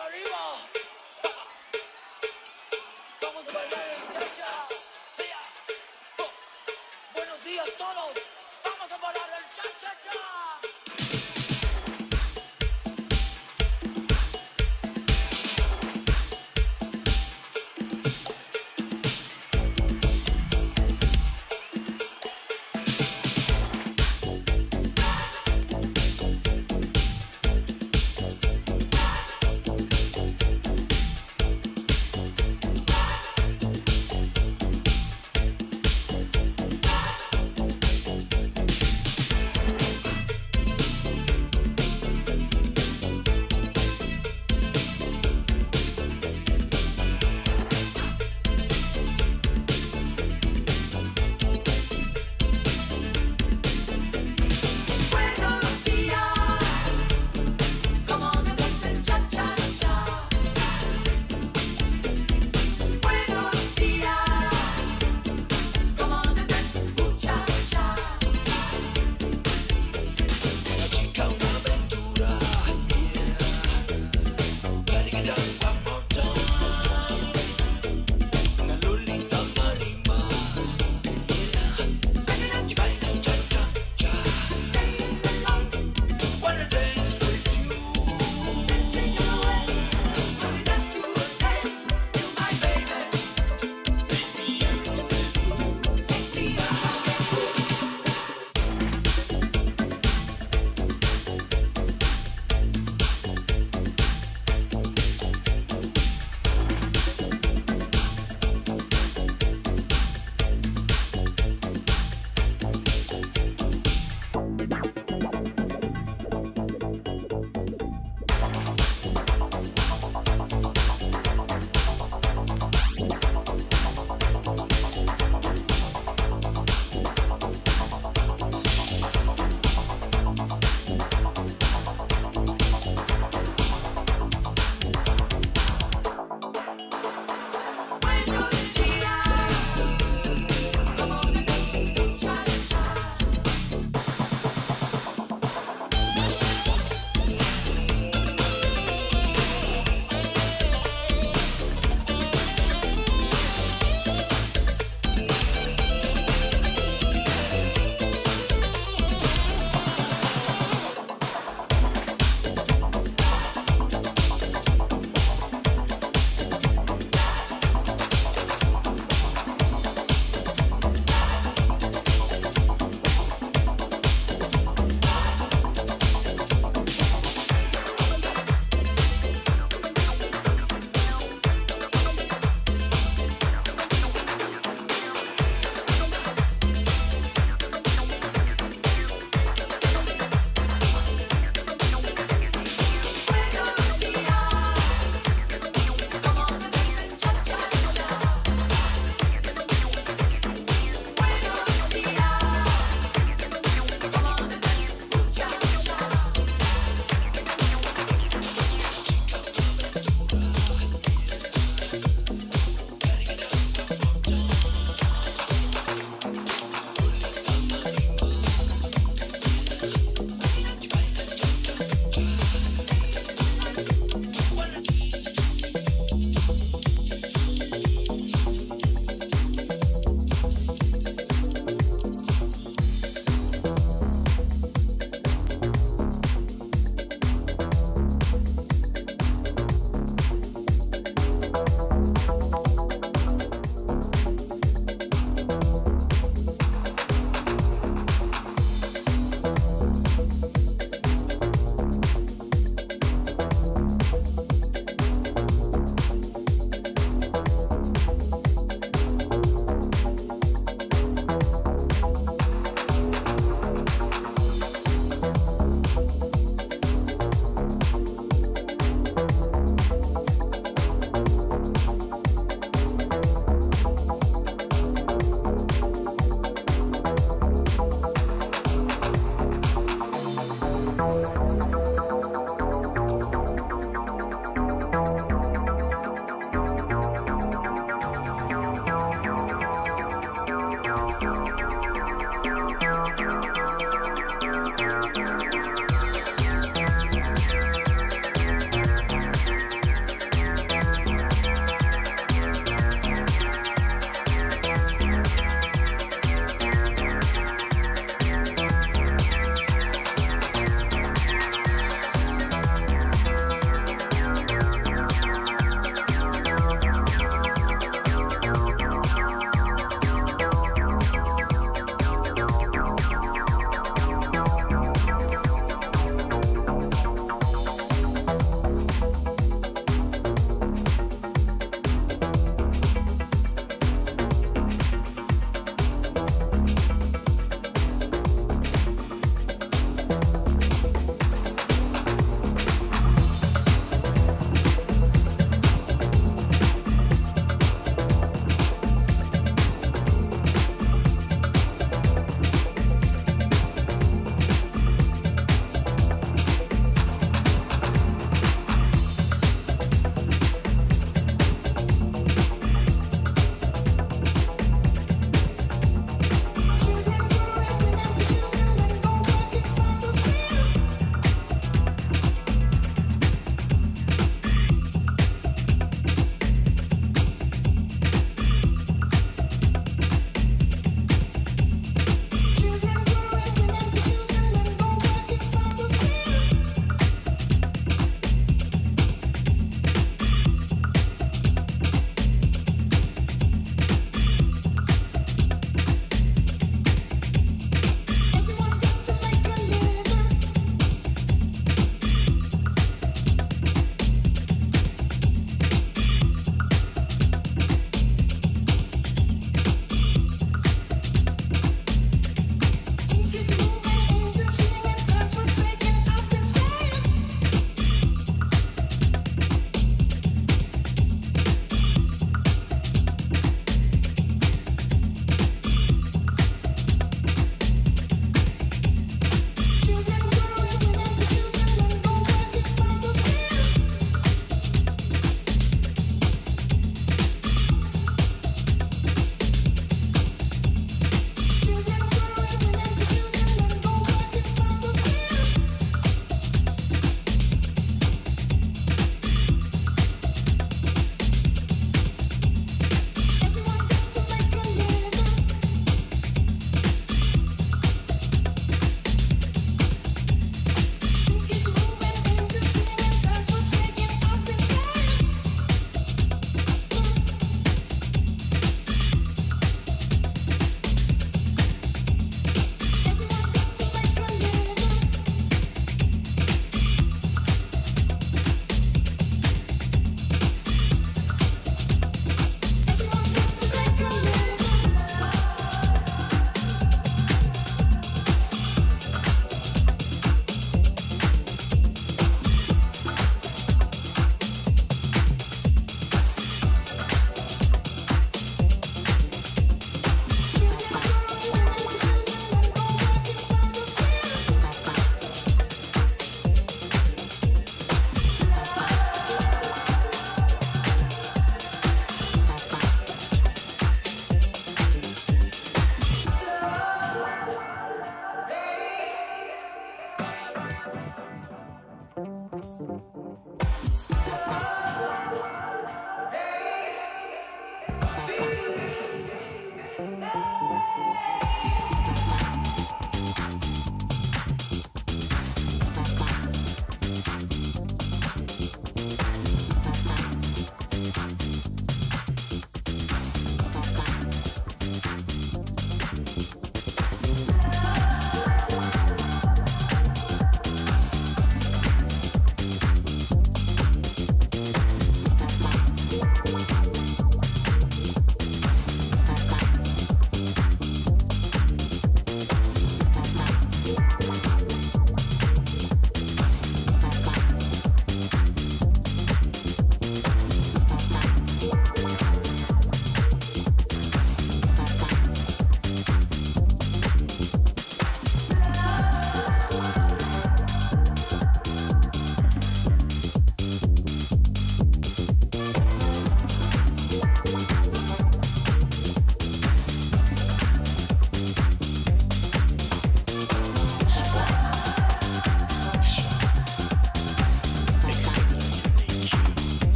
arriba. Vamos a bailar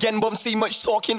again, but I'm see much talking.